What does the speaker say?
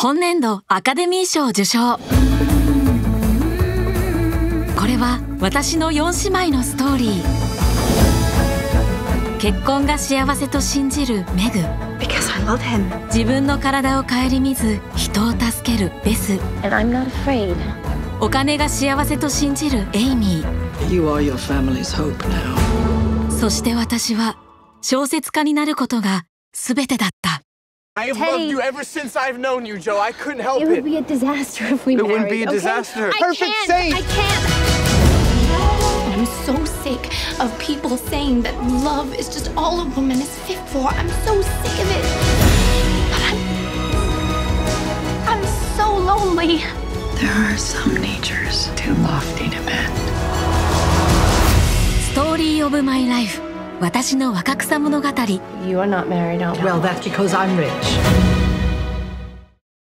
本年度アカデミー賞受賞これは私の4姉妹のストーリー結婚が幸せと信じるメグ Because I love him. 自分の体を顧みず人を助けるベス And I'm not afraid. お金が幸せと信じるエイミー You are your family's hope now. そして私は小説家になることが全てだった I have Teddy, loved you ever since I've known you, Joe. I couldn't help it. It would be a disaster if we it married. It wouldn't be a okay? disaster. I Perfect can't, saint. I can't. I'm so sick of people saying that love is just all a woman is fit for. I'm so sick of it. But I'm, I'm so lonely. There are some natures too lofty to bend. Story of my life. 私の若草物語 You are not married, are Well, that's because I'm rich.